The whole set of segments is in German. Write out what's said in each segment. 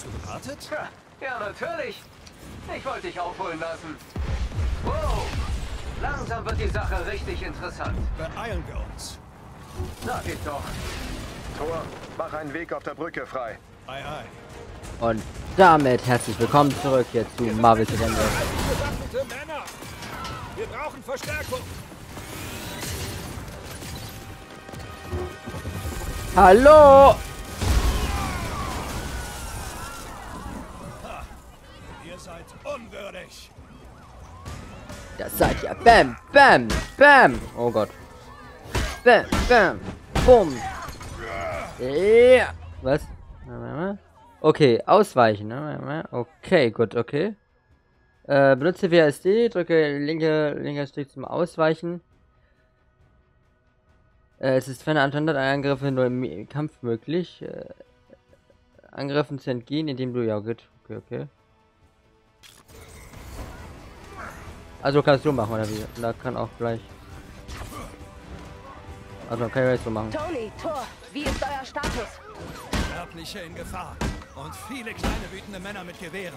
Hast du gewartet? Ja, ja, natürlich. Ich wollte dich aufholen lassen. Wow. Langsam wird die Sache richtig interessant. Beeilen wir uns. Na, geht doch. Tor, mach einen Weg auf der Brücke frei. Ei, ei. Und damit herzlich willkommen zurück hier zu Marvel's Avengers. Wir brauchen Verstärkung! Hallo! Das seid ihr. Bam, bam, bam. Oh Gott. Bam, bam, bumm. Ja. Was? Okay, ausweichen. Okay, gut, okay. Äh, benutze WSD, drücke linke, linker Stick zum Ausweichen. Äh, es ist ferner Anstand Angriffe nur im Kampf möglich. Äh, Angriffen zu entgehen, indem du ja gut. Okay, okay. Also kannst du machen oder wie? Da kann auch gleich. Also kann ich jetzt so machen. Tony, Thor, wie ist euer Status? Sterbliche in Gefahr. Und viele kleine wütende Männer mit Gewehren.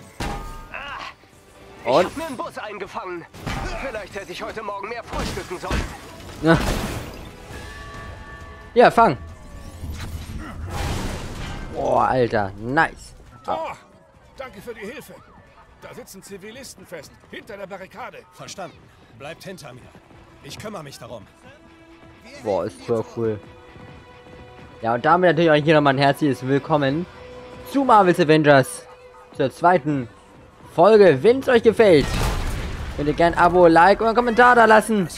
Ich Und? hab mir einen Bus eingefangen. Vielleicht hätte ich heute Morgen mehr frühstücken sollen. Ja. Ja, fang. Boah, Alter, nice. Oh, danke für die Hilfe. Da sitzen Zivilisten fest, hinter der Barrikade. Verstanden. Bleibt hinter mir. Ich kümmere mich darum. Boah, ist so cool. Ja, und damit natürlich auch hier nochmal ein herzliches Willkommen zu Marvel's Avengers. Zur zweiten Folge. Wenn es euch gefällt, könnt ihr gerne ein Abo, Like und einen Kommentar da lassen,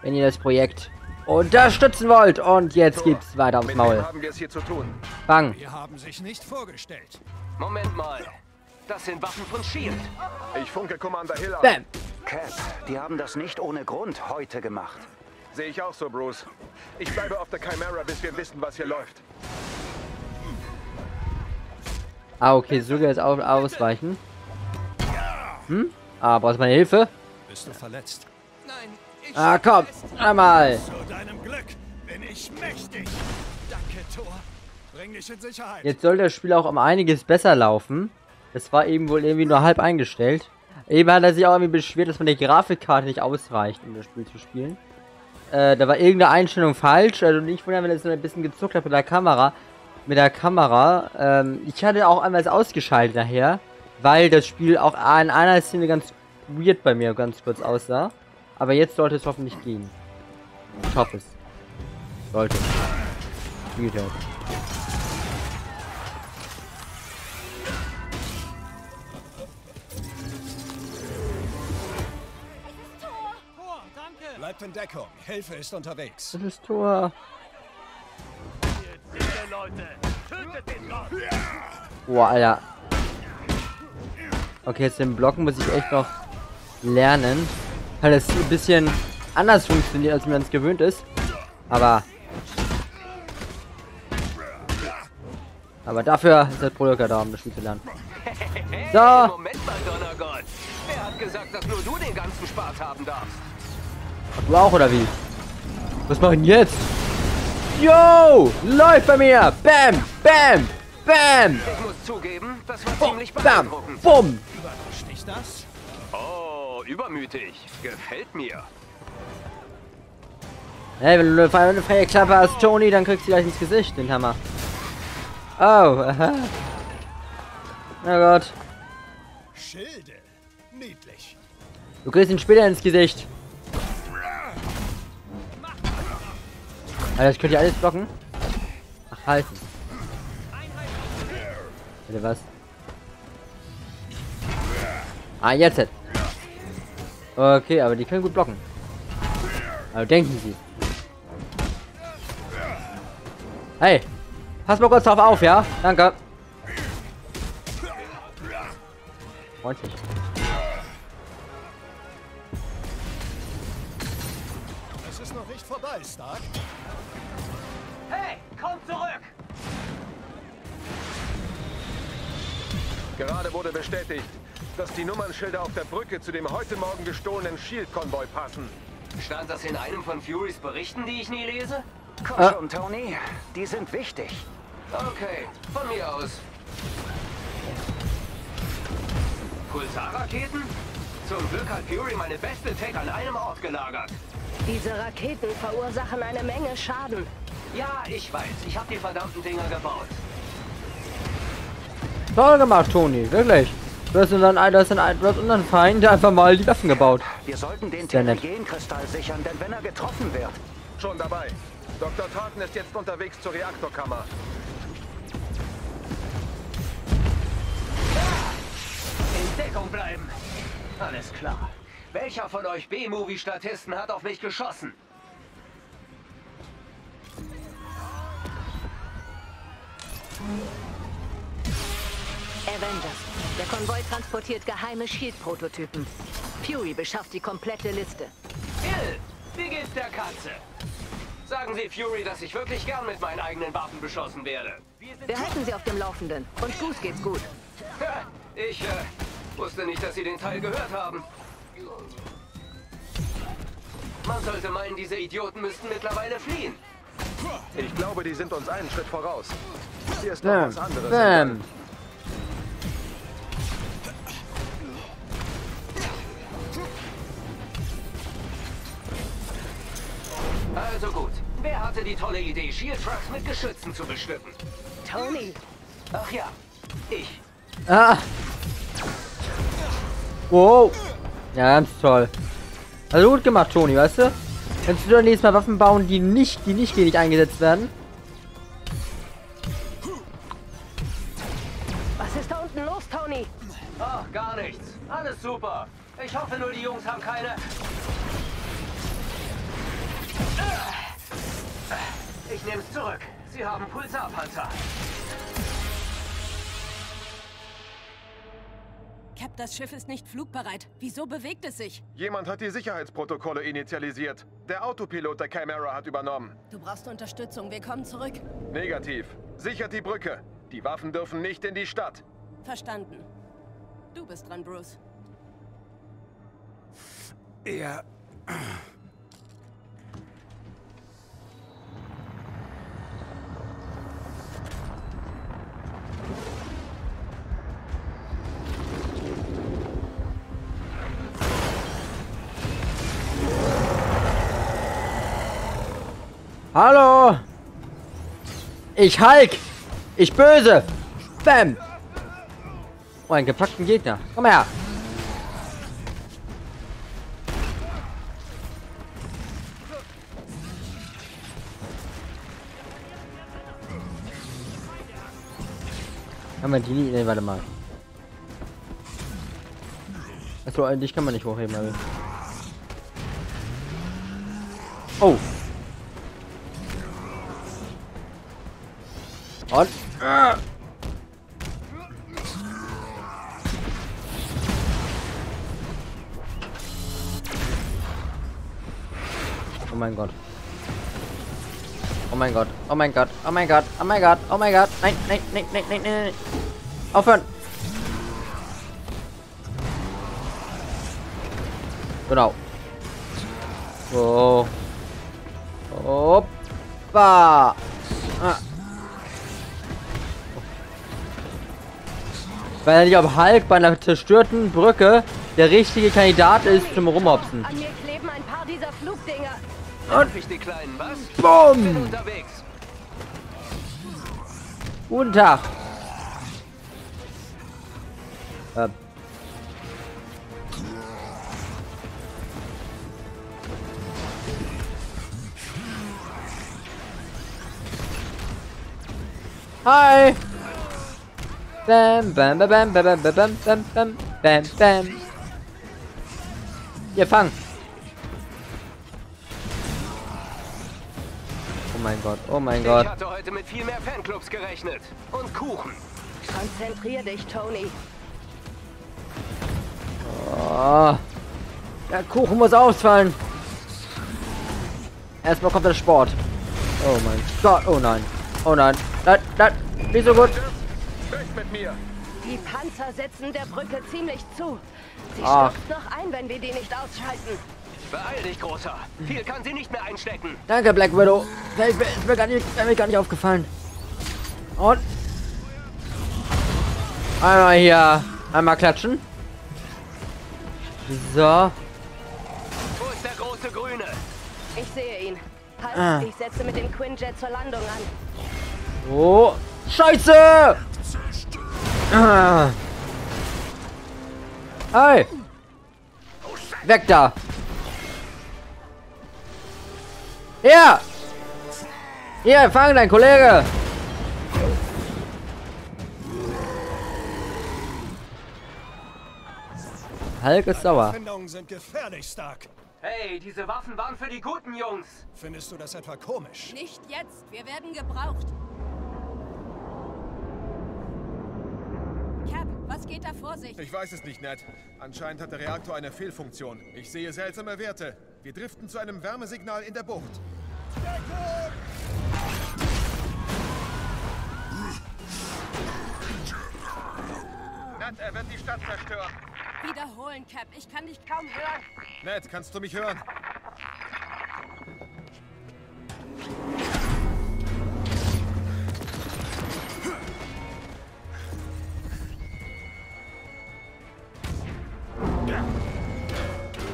wenn ihr das Projekt unterstützen wollt. Und jetzt gibt's weiter aufs Maul. haben wir es hier zu tun? Bang. Wir haben sich nicht vorgestellt. Moment mal. Das sind Waffen von S.H.I.E.L.D. Ich funke Commander Hill an. Bam. Cap, die haben das nicht ohne Grund heute gemacht. Sehe ich auch so, Bruce. Ich bleibe auf der Chimera, bis wir wissen, was hier läuft. Ah, okay, so geht es auf, ausweichen. Hm? Ah, brauchst du meine Hilfe? Bist du verletzt? Nein, ich Ah, komm, einmal. Zu deinem Glück bin ich mächtig. Danke, Thor. Bring dich in Sicherheit. Jetzt soll das Spiel auch um einiges besser laufen. Das war eben wohl irgendwie nur halb eingestellt. Eben hat er sich auch irgendwie beschwert, dass meine Grafikkarte nicht ausreicht, um das Spiel zu spielen. Äh, da war irgendeine Einstellung falsch. Also nicht wundern, wenn es so ein bisschen gezuckt hat mit der Kamera. Mit der Kamera. Ähm, ich hatte auch einmal es ausgeschaltet nachher, weil das Spiel auch in einer Szene ganz weird bei mir ganz kurz aussah. Aber jetzt sollte es hoffentlich gehen. Ich hoffe es. Sollte. Geht halt. Bleibt in Deckung. Hilfe ist unterwegs. Das ist Tor. Boah, Alter. Okay, jetzt den Blocken muss ich echt noch lernen. Weil das ein bisschen anders funktioniert, als man es gewöhnt ist. Aber. Aber dafür ist der Produker da, um das Spiel zu lernen. So. Moment mal, Donnergott. Wer hat gesagt, dass nur du den ganzen Spaß haben darfst? Du auch, oder wie? Was machen jetzt? Yo! Läuft bei mir! Bam! Bam! Bam! Ich muss zugeben, das war Bum! ziemlich Bam! Bumm! Überrascht dich das? Oh, übermütig. Gefällt mir. Hey, wenn du eine freie Klappe hast, Tony, dann kriegst du gleich ins Gesicht, den Hammer. Oh, aha. Na Gott. Schilde. Niedlich. Du kriegst ihn später ins Gesicht. Alter, das könnt ihr alles blocken? Ach, halten. Bitte was? Ah, jetzt. Okay, aber die können gut blocken. Also denken sie. Hey, pass mal kurz drauf auf, ja? Danke. Freundlich. Vorbei, Stark. Hey, komm zurück! Gerade wurde bestätigt, dass die Nummernschilder auf der Brücke zu dem heute Morgen gestohlenen Shield-Konvoi passen. Stand das in einem von Furys Berichten, die ich nie lese? Komm Ah. schon, Tony. Die sind wichtig. Okay, von mir aus. Pulsarraketen? Zum Glück hat Fury meine beste Tech an einem Ort gelagert. Diese Raketen verursachen eine Menge Schaden. Ja, ich weiß. Ich habe die verdammten Dinger gebaut. Toll gemacht, Toni. Wirklich. Du hast unseren, du hast unseren, du hast unseren Feind einfach mal die Waffen gebaut. Wir sollten den. Terrigenkristall sichern, denn wenn er getroffen wird, Schon dabei. Dr. Tartan ist jetzt unterwegs zur Reaktorkammer. In Deckung bleiben. Alles klar. Welcher von euch B-Movie-Statisten hat auf mich geschossen? Avengers. Der Konvoi transportiert geheime Shield-Prototypen. Fury beschafft die komplette Liste. Hill, wie geht's der Katze? Sagen Sie Fury, dass ich wirklich gern mit meinen eigenen Waffen beschossen werde. Wir halten sie auf dem Laufenden. Und Goose geht's gut. Ich äh, wusste nicht, dass Sie den Teil gehört haben. Man sollte meinen, diese Idioten müssten mittlerweile fliehen. Ich glaube, die sind uns einen Schritt voraus. Hier ist noch Bam. was anderes. Bam. Also gut. Wer hatte die tolle Idee, Shield Trucks mit Geschützen zu bestücken? Tony, Ach ja, ich. Ah. Wow. Ja, ganz toll. Also gut gemacht, Toni, weißt du? Kannst du dann nächstes Mal Waffen bauen, die nicht, die nicht gegen dich eingesetzt werden? was ist da unten los, Tony? Ach, gar nichts. Alles super. Ich hoffe nur, die Jungs haben keine... Ich nehme es zurück. Sie haben Pulsarpanzer. Cap, das Schiff ist nicht flugbereit. Wieso bewegt es sich? Jemand hat die Sicherheitsprotokolle initialisiert. Der Autopilot der Chimera hat übernommen. Du brauchst Unterstützung. Wir kommen zurück. Negativ. Sichert die Brücke. Die Waffen dürfen nicht in die Stadt. Verstanden. Du bist dran, Bruce. Ja. Hallo! Ich Hulk! Ich böse! Bam! Oh, einen gepackten Gegner. Komm her! Kann man die nie... Ne, warte mal. Achso, dich kann man nicht hochheben, also. Oh! Und. Ah. Oh mein Gott. Oh mein Gott. Oh mein Gott. Oh mein Gott. Oh mein Gott. Oh mein Gott. Nein, nein, nein, nein, nein, nein. Aufhören. Genau. So. Hoppa. Ah. Weil nicht ob Hulk bei einer zerstörten Brücke der richtige Kandidat ist zum Rumhopsen. An mir kleben ein paar dieser Flugdinger. Darf ich die Kleinen, was? Bumm! Guten Tag. Äh. Hi. Bam, bam, bam, bam, bam, bam, bam, bam, bam, bam, bam. Ihr fang. Oh mein Gott, oh mein Ich Gott. hatte heute mit viel mehr Fanclubs gerechnet. Und Kuchen. Konzentrier dich, Tony. Oh. Der Kuchen muss ausfallen. Erstmal kommt der Sport. Oh mein Gott. Oh nein. Oh nein. Nein, nein. Nicht so gut. Sprecht mit mir. Die Panzer setzen der Brücke ziemlich zu. Sie Ach. stürzt noch ein, wenn wir die nicht ausschalten. Beeil dich, Großer. Viel kann sie nicht mehr einstecken. Danke, Black Widow. Ist mir, ist mir, gar, nicht, mir gar nicht aufgefallen. Und. Einmal hier. Einmal klatschen. So. Wo ist der große Grüne? Ich sehe ihn. Halt, Ah. ich setze mit dem Quinjet zur Landung an. Oh. Scheiße! Ah. Hey! Weg da! Hier! Hier, fang dein Kollege! Hulk ist sauer. Sind gefährlich, Stark. Hey, diese Waffen waren für die guten Jungs. Findest du das etwa komisch? Nicht jetzt. Wir werden gebraucht. Cap, was geht da vor sich? Ich weiß es nicht, Ned. Anscheinend hat der Reaktor eine Fehlfunktion. Ich sehe seltsame Werte. Wir driften zu einem Wärmesignal in der Bucht. Ned, er wird die Stadt zerstören. Wiederholen, Cap. Ich kann dich kaum hören. Ned, kannst du mich hören?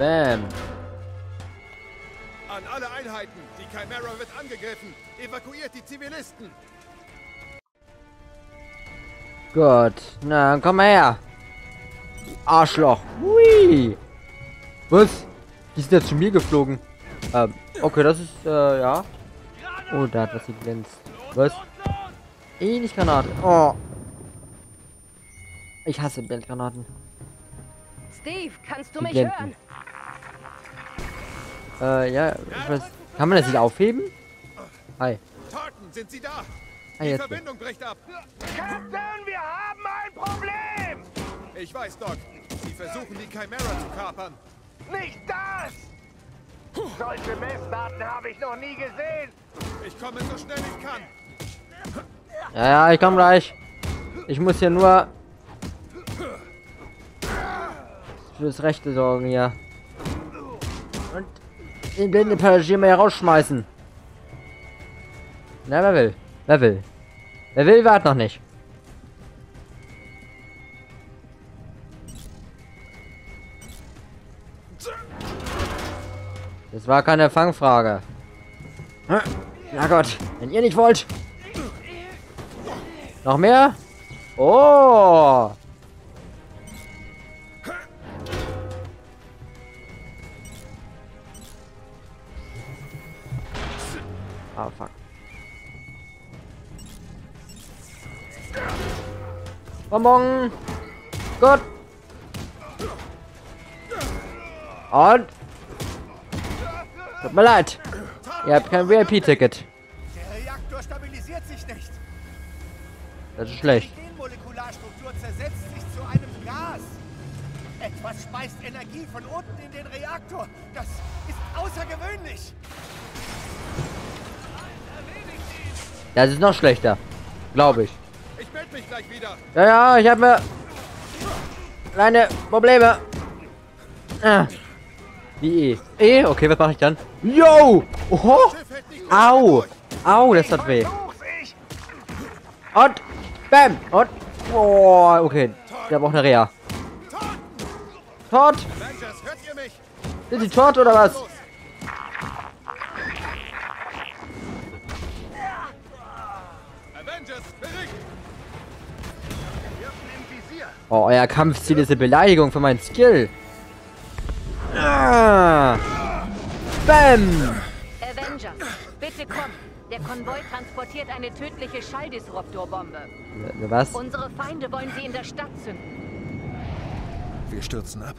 Bam. An alle Einheiten. Die Chimera wird angegriffen. Evakuiert die Zivilisten. Gut. Na, dann komm mal her. Arschloch. Hui. Was? Die sind ja zu mir geflogen. Ähm, okay, das ist, äh, ja. Oh, da hat was geglänzt. Was? Eh, nicht Granate. Oh. Ich hasse Blendgranaten. Steve, kannst du Die mich hören? Äh, ja, was? Kann man das nicht aufheben? Hi. Tartan, sind Sie da? Ah, Die. Verbindung bricht ab. Captain, wir haben ein Problem. Ich weiß, Doc. Sie versuchen, die Chimera zu kapern. Nicht das. Solche Messdaten habe ich noch nie gesehen. Ich komme so schnell ich kann. Ja, ja, ich komm gleich. Ich muss hier nur fürs Rechte sorgen hier. Und den blinden Passagier mal hier rausschmeißen. Na, wer will? Wer will? Wer will, wart noch nicht. Das war keine Fangfrage. Na Gott, wenn ihr nicht wollt. Noch mehr? Oh! Bonbon! Gut! Und? Tut mir leid. Ihr habt kein VIP-Ticket. Der Reaktor stabilisiert sich nicht. Das ist schlecht. Die Genmolekularstruktur zersetzt sich zu einem Gas. Etwas speist Energie von unten in den Reaktor. Das ist außergewöhnlich. Das ist noch schlechter. Glaube ich. Ja, ja, ich habe mir kleine Probleme. Ah. Wie E? E? Okay, was mache ich dann? Yo! Oho! Au! Au, das hat weh. Und Bam! Und Oh, okay. Der braucht eine ihr mich? Sind die tot oder was? Oh, euer Kampfziel ist eine Beleidigung für meinen Skill. Ah. Bam! Avengers, bitte komm. Der Konvoi transportiert eine tödliche Schalldisruptorbombe. Äh, Was? Unsere Feinde wollen sie in der Stadt zünden. Wir stürzen ab.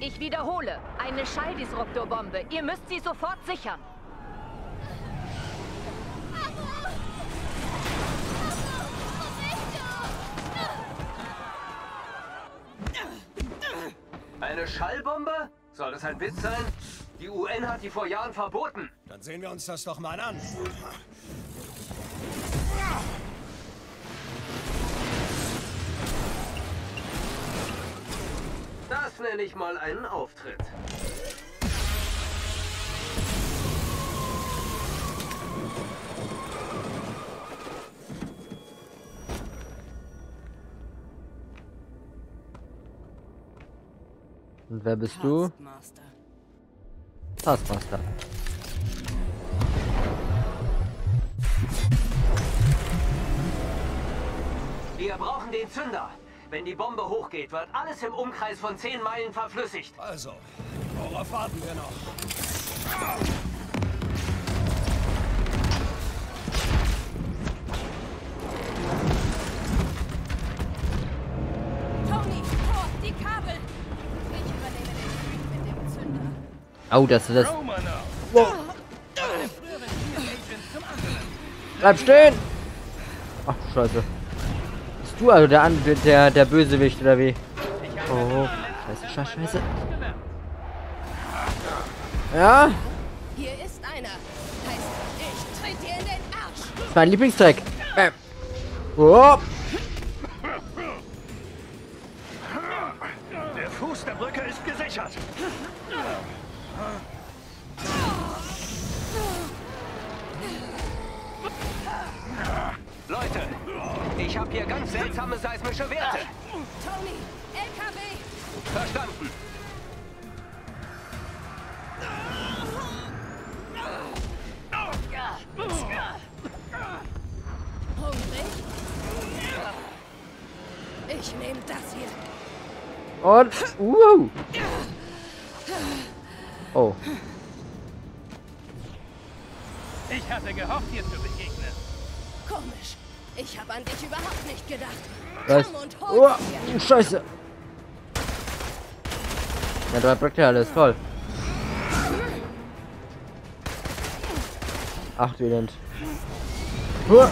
Ich wiederhole, eine Schalldisruptorbombe. Ihr müsst sie sofort sichern. Eine Schallbombe? Soll das ein Witz sein? Die UN hat die vor Jahren verboten. Dann sehen wir uns das doch mal an. Das nenne ich mal einen Auftritt. Und wer bist du? Taskmaster. Taskmaster. Wir brauchen den Zünder. Wenn die Bombe hochgeht, wird alles im Umkreis von 10 Meilen verflüssigt. Also, worauf warten wir noch? Tony, Oh, das ist das. Bleib stehen! Ach, scheiße. Bist du also der, An der, der Bösewicht, oder wie? Oh, scheiße, scheiße, scheiße. Ja, Hier ist einer. Heißt, ich tritt dir in den Arsch. das ist mein Lieblingstrack. Bam. Oh, Der Fuß der Brücke ist gesichert. Leute, ich habe hier ganz seltsame seismische Werte. Tony, LKW. Verstanden. Hungrig? Ich nehme das hier. und, uh. Oh, Ich hatte gehofft, dir zu begegnen. Komisch. Ich habe an dich überhaupt nicht gedacht. was? Komm und hol Oh, scheiße. Ja, drei Projektile, ist toll. Ach, du Elend. Huah.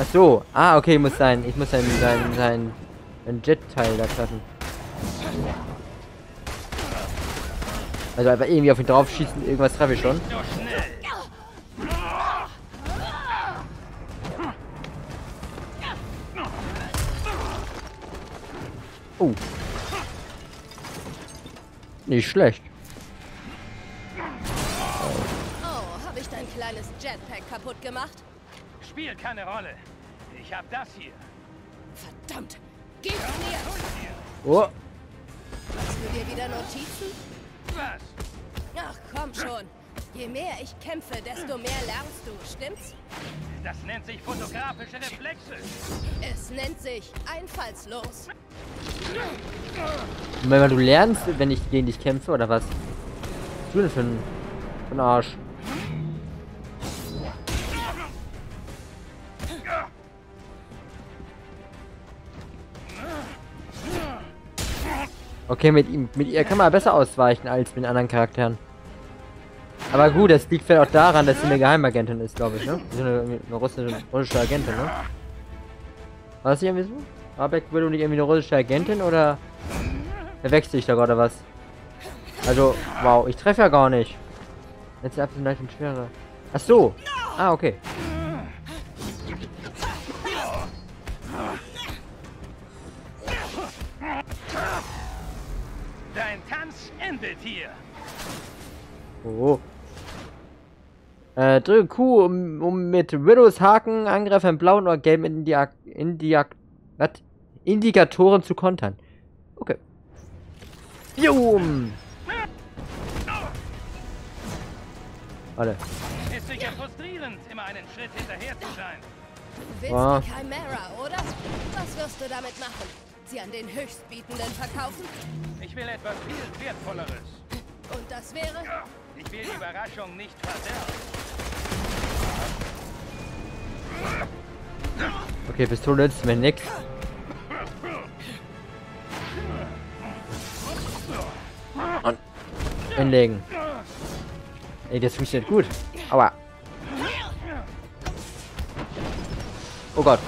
Ach so. Ah, okay, muss sein. Ich muss sein, sein, sein, ein Jet-Teil da treffen. Also einfach irgendwie auf ihn drauf schießen, irgendwas treffe ich schon. Oh. Nicht schlecht. Oh, habe ich dein kleines Jetpack kaputt gemacht? Spielt keine Rolle. Ich hab das hier. Verdammt. Gib mir. Oh. Machst du dir wieder Notizen? Ach, komm schon. Je mehr ich kämpfe, desto mehr lernst du, stimmt's? Das nennt sich fotografische Reflexe. Es nennt sich einfallslos. Und wenn du lernst, wenn ich gegen dich kämpfe, oder was? Was denn für ein, für ein Arsch? Okay, mit ihm, mit ihr kann man besser ausweichen als mit anderen Charakteren. Aber gut, das liegt vielleicht auch daran, dass sie eine Geheimagentin ist, glaube ich, ne? Ist eine, eine russische, russische Agentin, ne? War das nicht irgendwie so? Rabeck würde nicht irgendwie eine russische Agentin oder verwechsel ich da gerade was? Also, wow, ich treffe ja gar nicht. Jetzt ab leicht und schwerer. Ach so. Ah, okay. Tanz endet hier. Oh. Äh, drücke Q, um, um mit Widows Haken Angreifer im blauen oder gelben Indiak Indiak was? Indikatoren zu kontern. Okay. Jum! Warte. Ist sicher frustrierend, immer einen Schritt hinterher zu sein. Du willst Ah. die Chimera, oder? Was wirst du damit machen? Sie an den Höchstbietenden verkaufen? Ich will etwas viel Wertvolleres. Und das wäre? Ich will die Überraschung nicht verderben. Okay, Pistole nützt mir nix. Und hinlegen. Ey, das funktioniert gut. Aua. Oh Gott.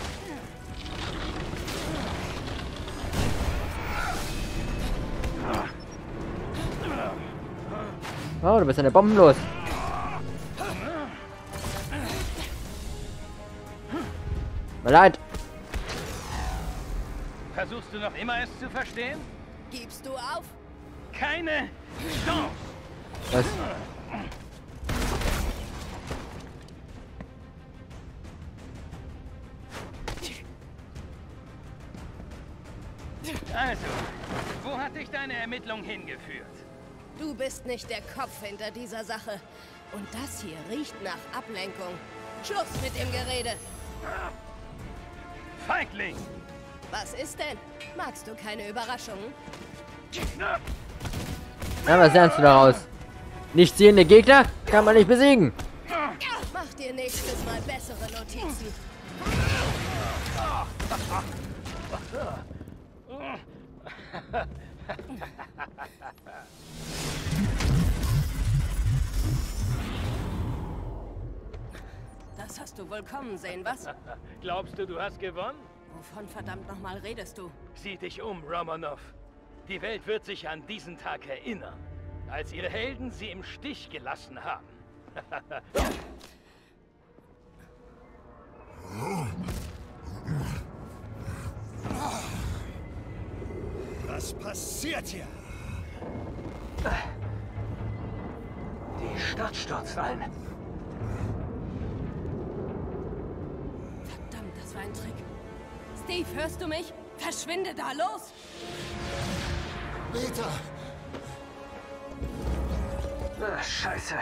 Oh, du bist eine Bomben los. Mir leid. Versuchst du noch immer es zu verstehen? Gibst du auf? Keine Chance. Was? Also, wo hat dich deine Ermittlung hingeführt? Du bist nicht der Kopf hinter dieser Sache. Und das hier riecht nach Ablenkung. Schluss mit dem Gerede. Feigling! Was ist denn? Magst du keine Überraschungen? Ja, was lernst du daraus? Nicht sehende Gegner kann man nicht besiegen. Mach dir nächstes Mal bessere Notizen. hast du wohl kommen sehen, was? Glaubst du, du hast gewonnen? Wovon verdammt nochmal redest du? Sieh dich um, Romanov. Die Welt wird sich an diesen Tag erinnern, als ihre Helden sie im Stich gelassen haben. Was passiert hier? Die Stadt stürzt ein. Ein Trick. Steve, hörst du mich? Verschwinde da, los! Beta! Ah, Scheiße.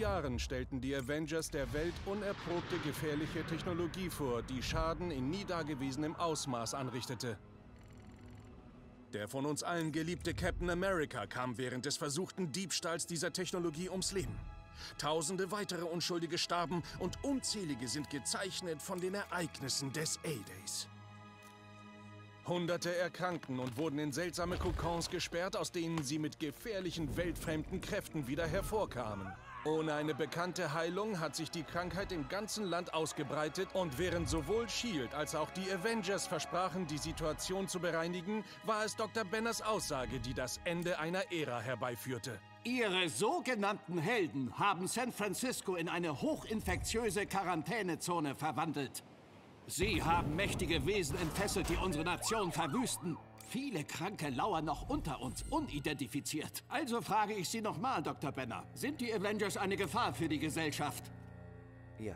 Jahren stellten die Avengers der Welt unerprobte gefährliche Technologie vor, die Schaden in nie dagewesenem Ausmaß anrichtete. Der von uns allen geliebte Captain America kam während des versuchten Diebstahls dieser Technologie ums Leben. Tausende weitere Unschuldige starben und unzählige sind gezeichnet von den Ereignissen des A-Days. Hunderte erkrankten und wurden in seltsame Kokons gesperrt, aus denen sie mit gefährlichen, weltfremden Kräften wieder hervorkamen. Ohne eine bekannte Heilung hat sich die Krankheit im ganzen Land ausgebreitet und während sowohl SHIELD als auch die Avengers versprachen, die Situation zu bereinigen, war es Dr. Banners Aussage, die das Ende einer Ära herbeiführte. Ihre sogenannten Helden haben San Francisco in eine hochinfektiöse Quarantänezone verwandelt. Sie haben mächtige Wesen entfesselt, die unsere Nation verwüsten. Viele Kranke lauern noch unter uns, unidentifiziert. Also frage ich Sie nochmal, Dr. Banner. Sind die Avengers eine Gefahr für die Gesellschaft? Ja.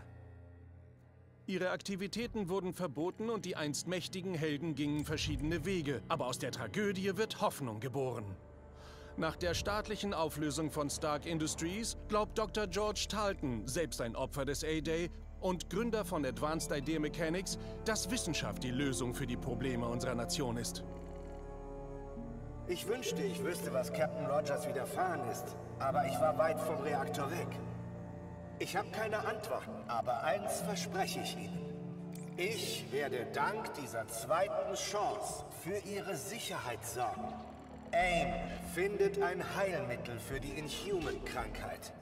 Ihre Aktivitäten wurden verboten und die einst mächtigen Helden gingen verschiedene Wege. Aber aus der Tragödie wird Hoffnung geboren. Nach der staatlichen Auflösung von Stark Industries glaubt Dr. George Talton, selbst ein Opfer des A-Day und Gründer von Advanced Idea Mechanics, dass Wissenschaft die Lösung für die Probleme unserer Nation ist. Ich wünschte, ich wüsste, was Captain Rogers widerfahren ist. Aber ich war weit vom Reaktor weg. Ich habe keine Antworten, aber eins verspreche ich Ihnen. Ich werde dank dieser zweiten Chance für Ihre Sicherheit sorgen. AIM findet ein Heilmittel für die Inhuman-Krankheit.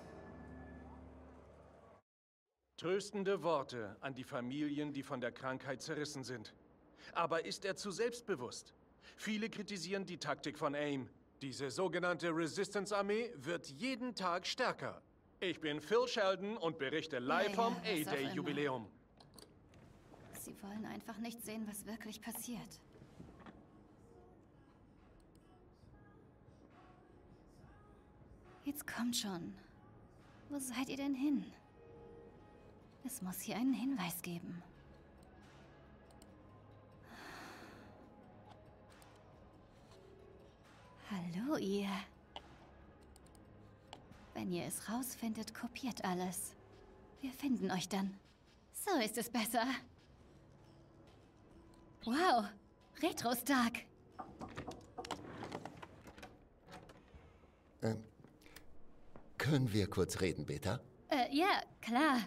Tröstende Worte an die Familien, die von der Krankheit zerrissen sind. Aber ist er zu selbstbewusst? Viele kritisieren die Taktik von AIM. Diese sogenannte Resistance-Armee wird jeden Tag stärker. Ich bin Phil Sheldon und berichte live vom. A-Day-Jubiläum. Sie wollen einfach nicht sehen, was wirklich passiert. Jetzt kommt schon. Wo seid ihr denn hin? Es muss hier einen Hinweis geben. Hallo, ihr. Wenn ihr es rausfindet, kopiert alles. Wir finden euch dann. So ist es besser. Wow, Retro-Stark. Ähm, können wir kurz reden, Beta? Äh, ja, klar.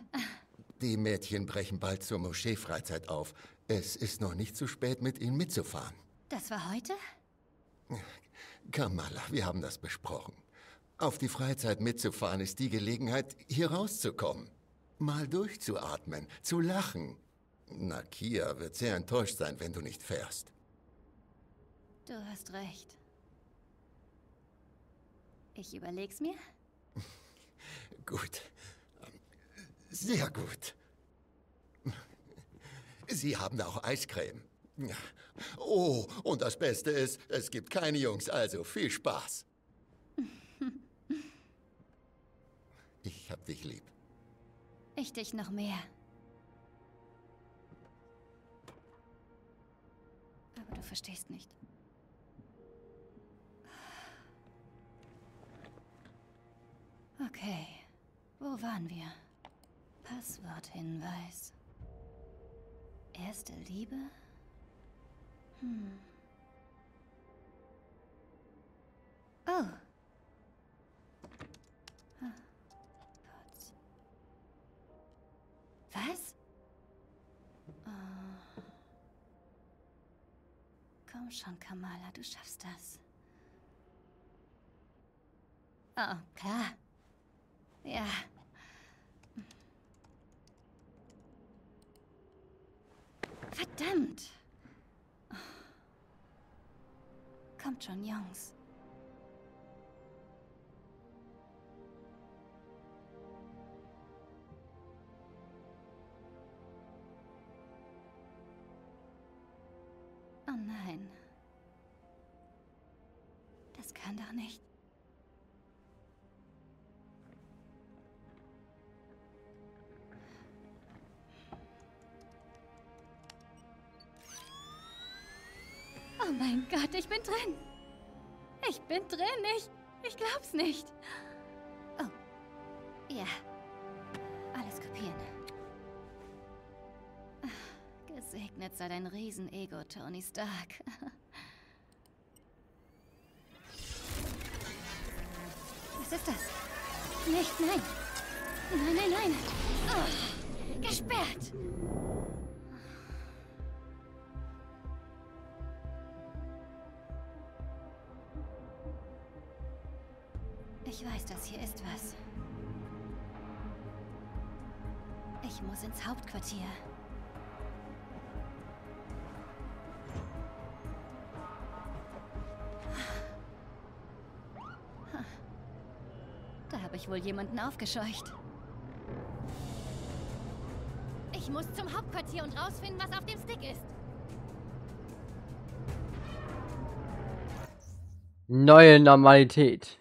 Die Mädchen brechen bald zur Moschee-Freizeit auf. Es ist noch nicht zu spät, mit ihnen mitzufahren. Das war heute? Kamala, wir haben das besprochen. Auf die Freizeit mitzufahren ist die Gelegenheit, hier rauszukommen. Mal durchzuatmen, zu lachen. Nakia wird sehr enttäuscht sein, wenn du nicht fährst. Du hast recht. Ich überleg's mir Gut. Sehr gut. Sie haben auch Eiscreme. Oh, und das Beste ist, es gibt keine Jungs, also viel Spaß. Ich hab dich lieb. Ich dich noch mehr. Aber du verstehst nicht. Okay, wo waren wir? Passworthinweis. Erste Liebe? Hm. Oh. Ah. Was? Oh. Komm schon, Kamala, du schaffst das. Oh, klar. Ja. Verdammt! Kommt schon, Jungs. Mein Gott, ich bin drin. Ich bin drin. Ich, ich glaub's nicht. Oh. Ja. Alles kopieren. Gesegnet sei dein Riesenego, Tony Stark. Was ist das? Nicht, nein. Nein, nein, nein. Oh, gesperrt. Ins Hauptquartier. Da habe ich wohl jemanden aufgescheucht. Ich muss zum Hauptquartier und rausfinden, was auf dem Stick ist. Neue Normalität.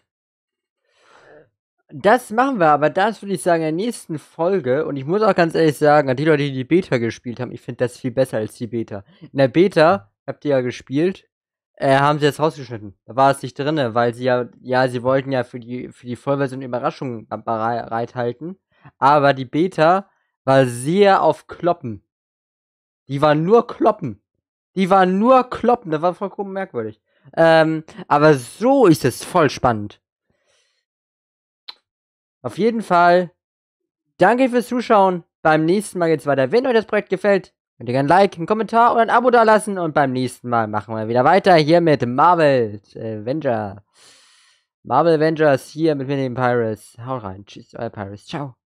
Das machen wir, aber das würde ich sagen in der nächsten Folge. Und ich muss auch ganz ehrlich sagen, an die Leute, die die Beta gespielt haben, ich finde das viel besser als die Beta. In der Beta, habt ihr ja gespielt, äh, haben sie das rausgeschnitten. Da war es nicht drin, weil sie ja, ja, sie wollten ja für die, für die Vollversion Überraschungen bereithalten. Aber die Beta war sehr auf Kloppen. Die war nur Kloppen. Die war nur Kloppen. Das war vollkommen merkwürdig. Ähm, aber so ist es voll spannend. Auf jeden Fall, danke fürs Zuschauen. Beim nächsten Mal geht's weiter. Wenn euch das Projekt gefällt, könnt ihr gerne ein Like, einen Kommentar oder ein Abo da lassen. Und beim nächsten Mal machen wir wieder weiter hier mit Marvel Avenger. Marvel Avengers hier mit mir, den Pirates. Haut rein. Tschüss, euer Pirates. Ciao.